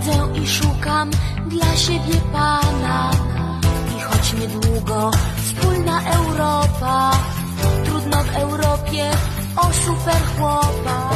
Chodzę i szukam dla siebie Pana i choć niedługo wspólna Europa, trudno w Europie o super chłopa.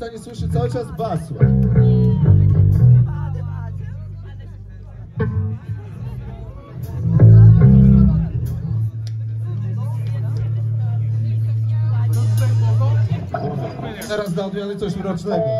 Basista nie słyszy cały czas basu. Teraz na odmiany coś mrocznego.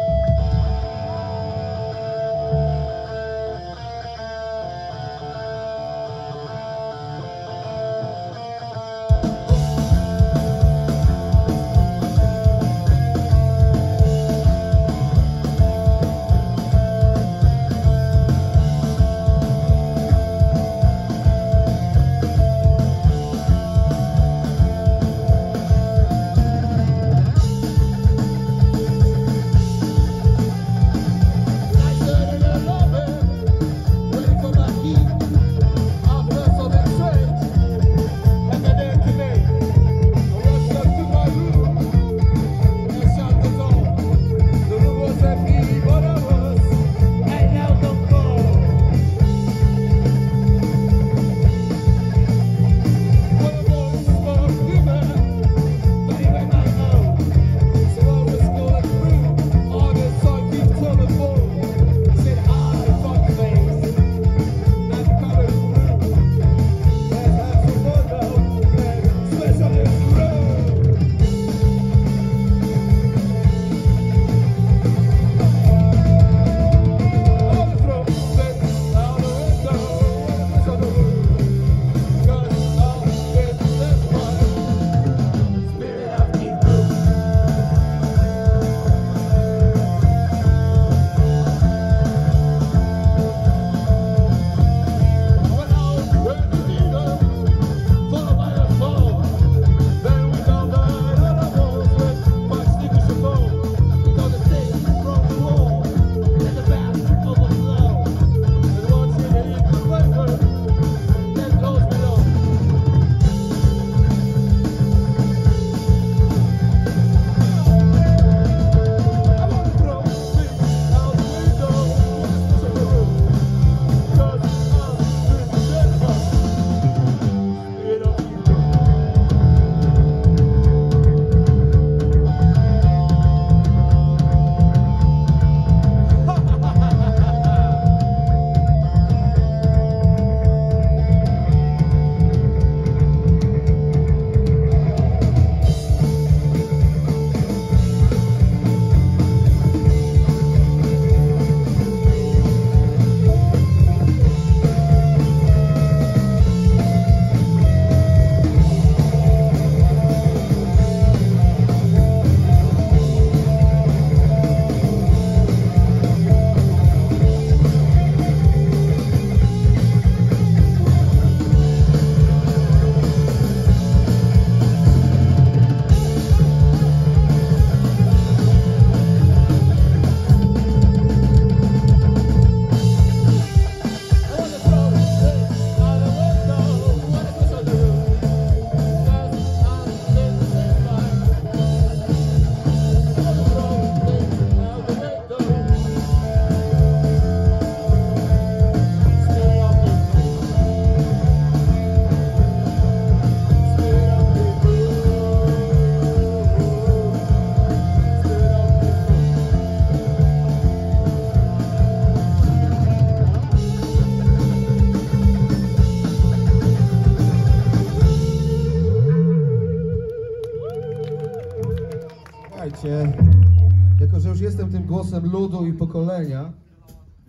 Głosem ludu i pokolenia,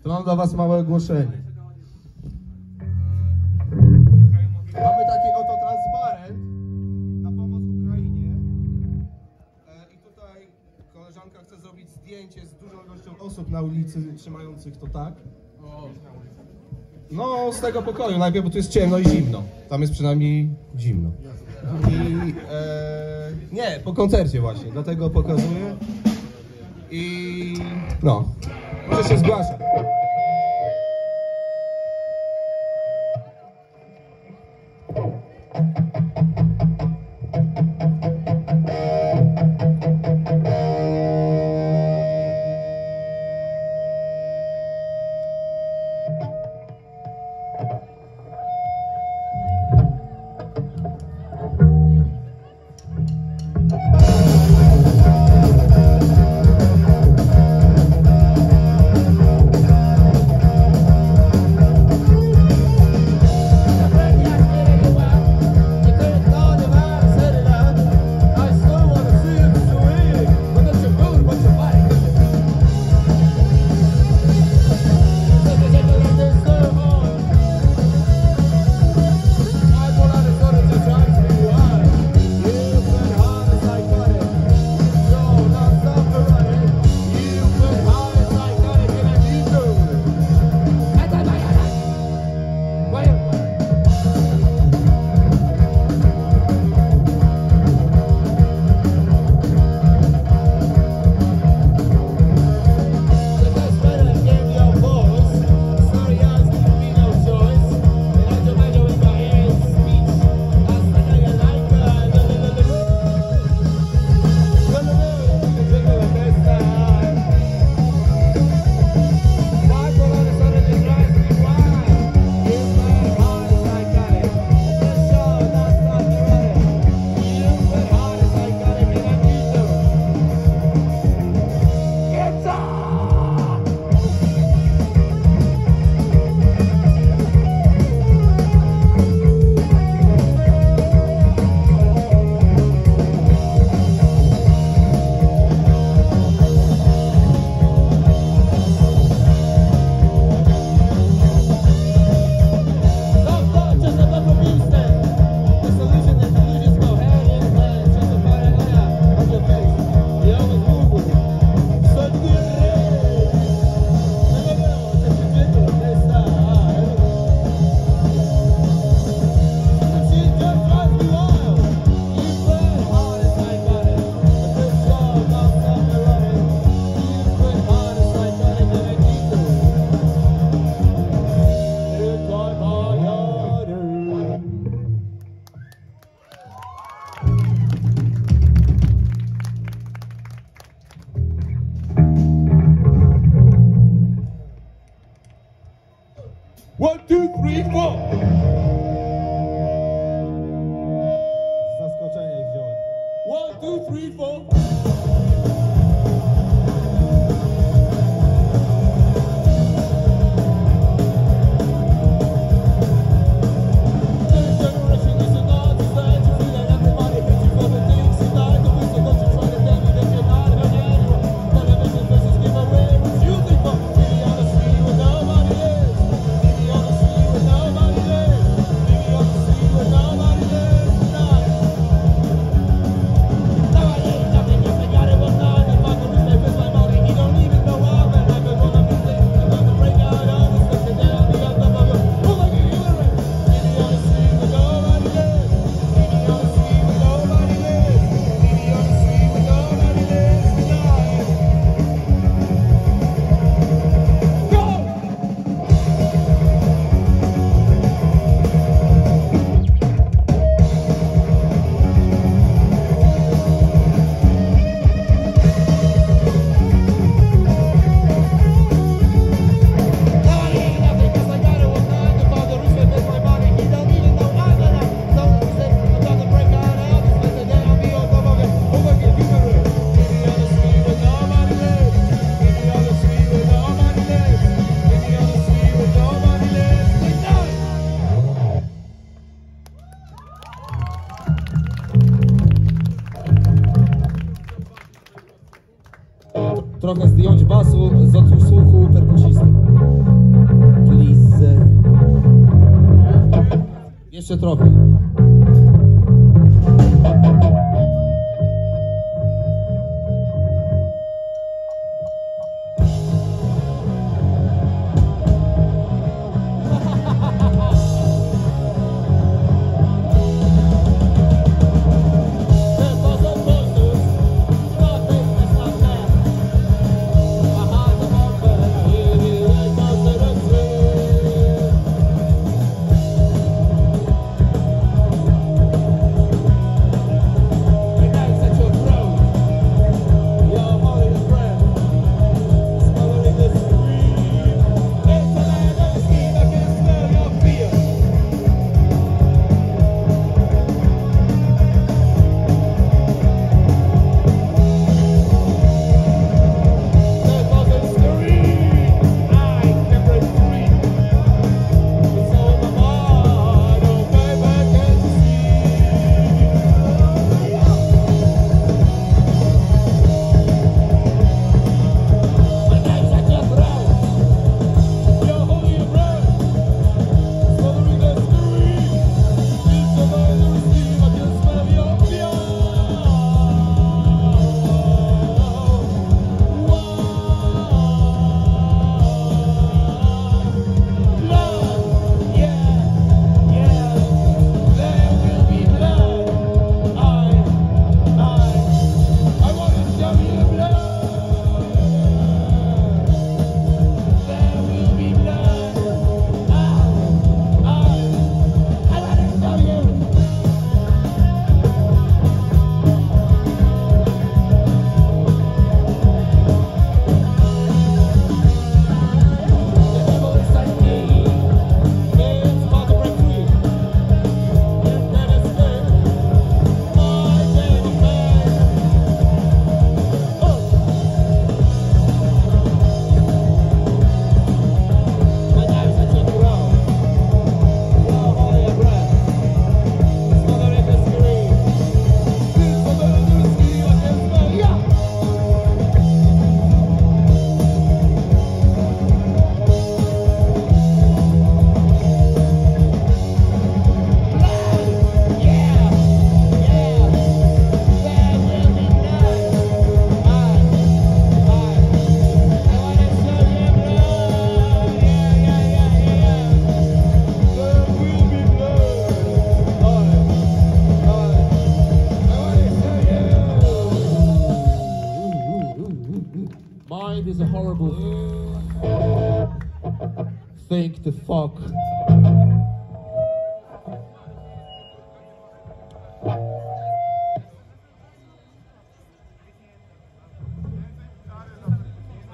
to mam dla was małe ogłoszenie. Mamy taki oto transparent na pomoc Ukrainie. E, I tutaj koleżanka chce zrobić zdjęcie z dużą ilością osób na ulicy trzymających to tak. No, z tego pokoju najpierw, bo tu jest ciemno i zimno. Tam jest przynajmniej zimno. I e, nie, po koncercie właśnie, dlatego pokazuję. I no, może się zgłaszać. Central.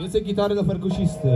Więcej gitary do perkusisty.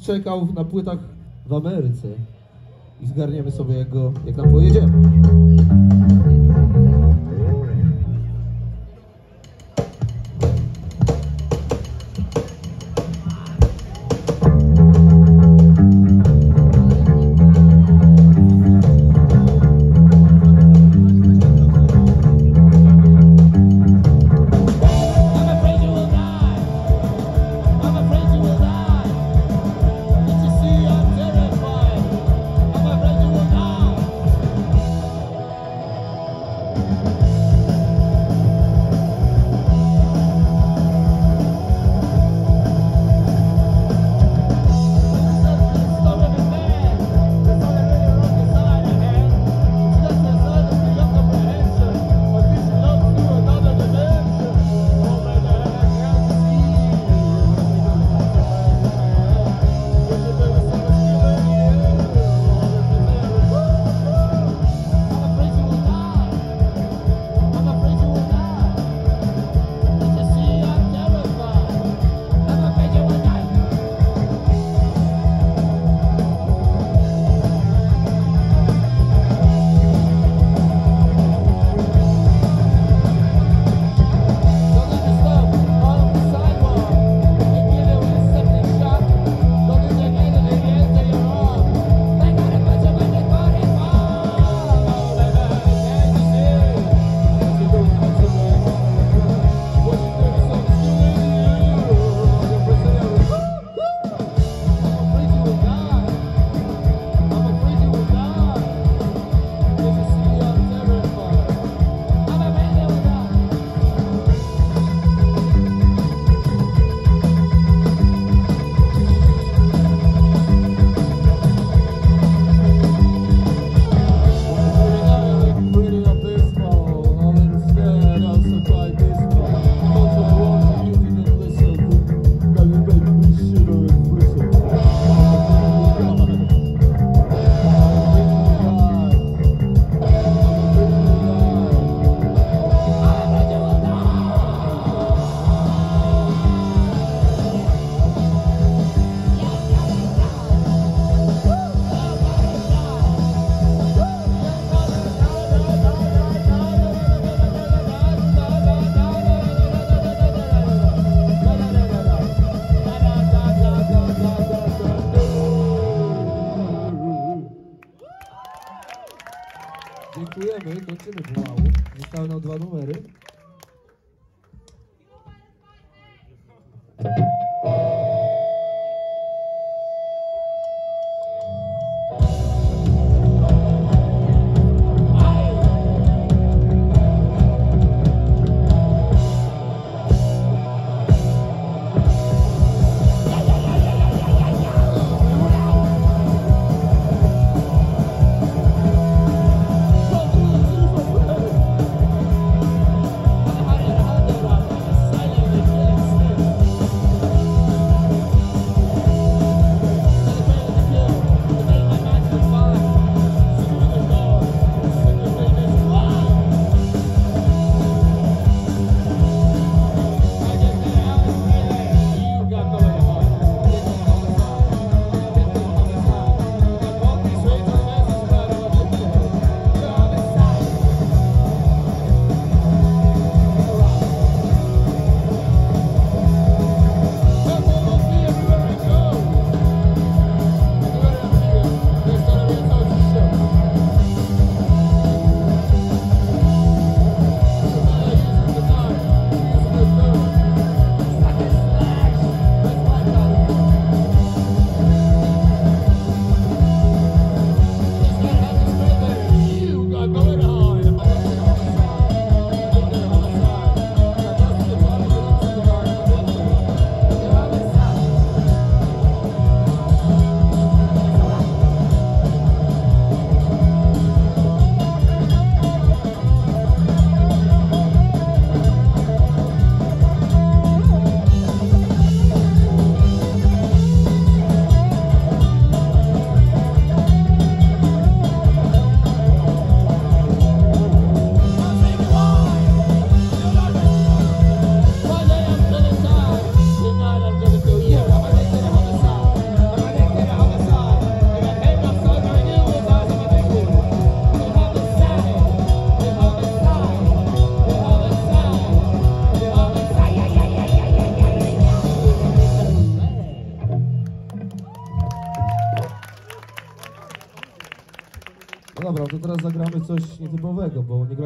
czekał na płytach w Ameryce i zgarniemy sobie jak, go, jak tam pojedziemy.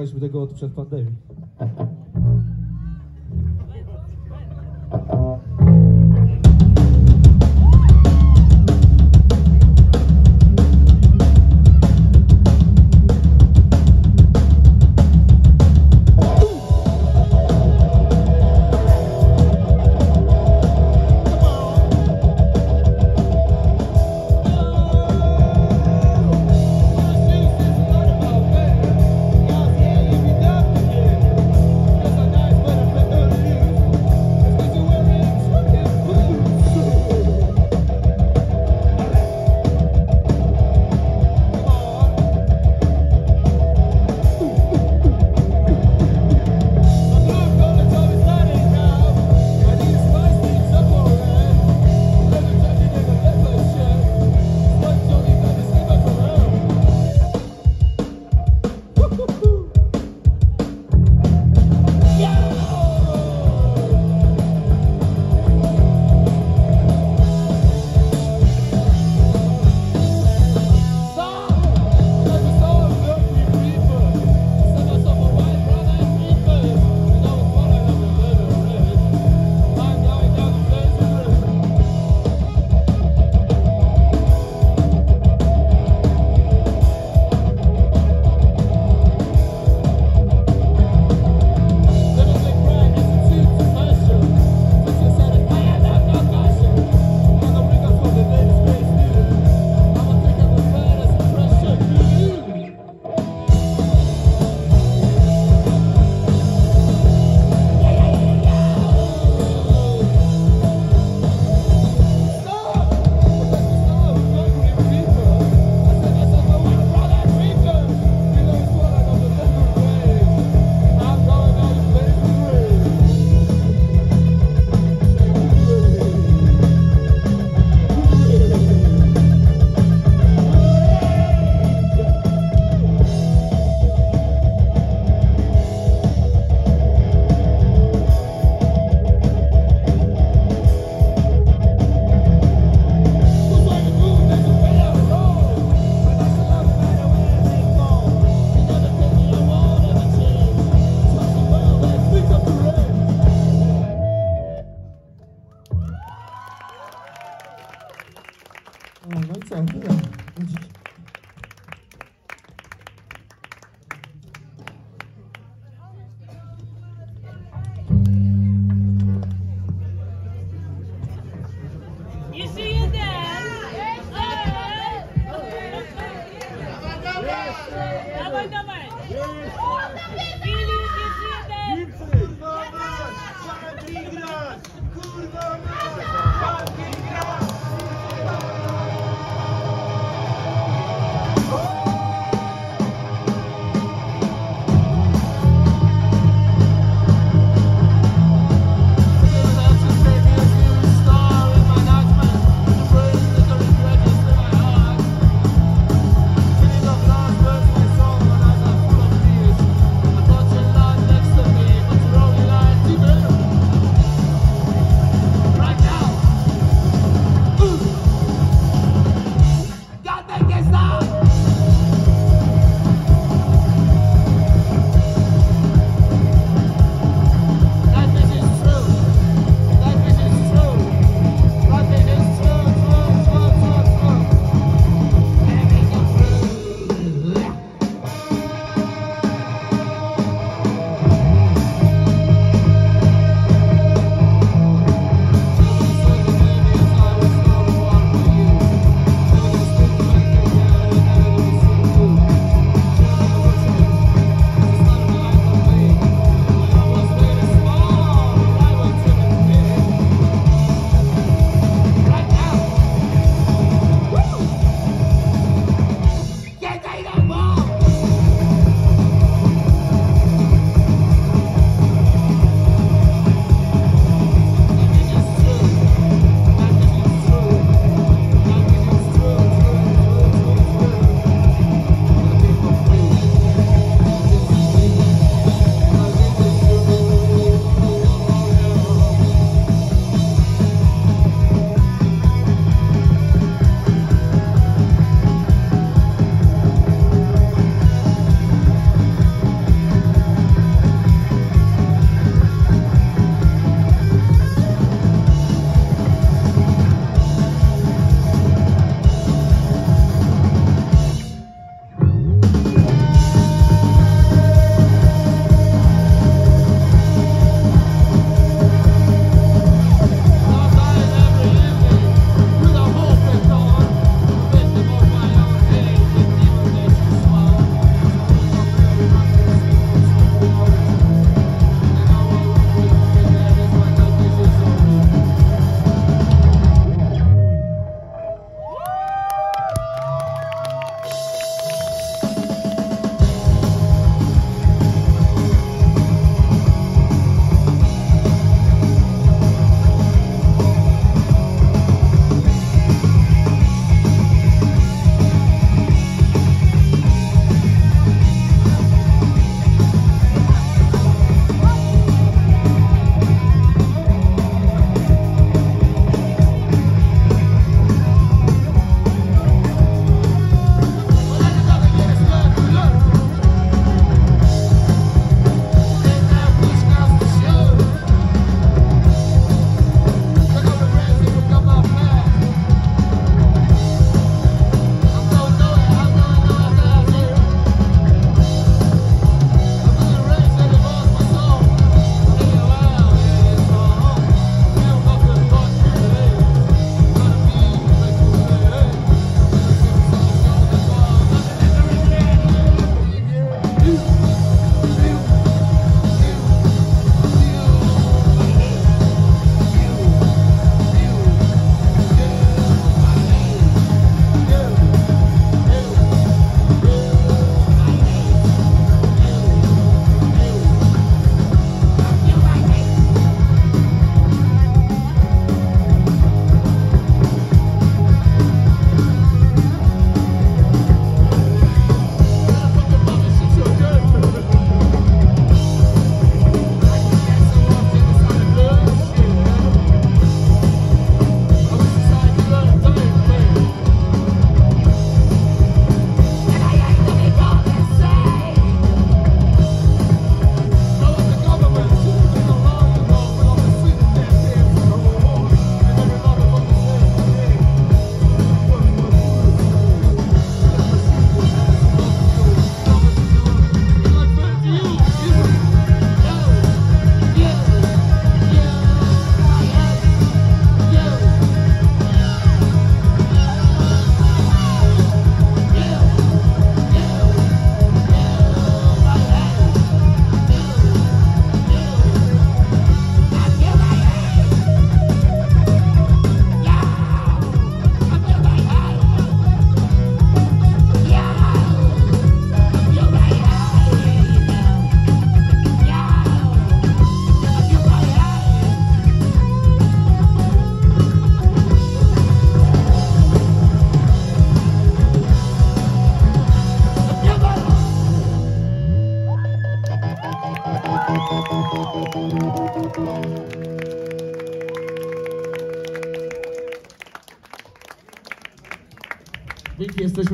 Graliśmy tego od przed pandemii. No,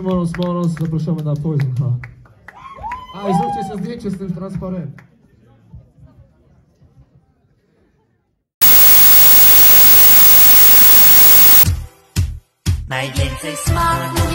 Dzięki, jesteśmy Moros Moros, zapraszamy na Poison. A i zróbcie sobie zdjęcie z tym transparentem. Najwięcej smaku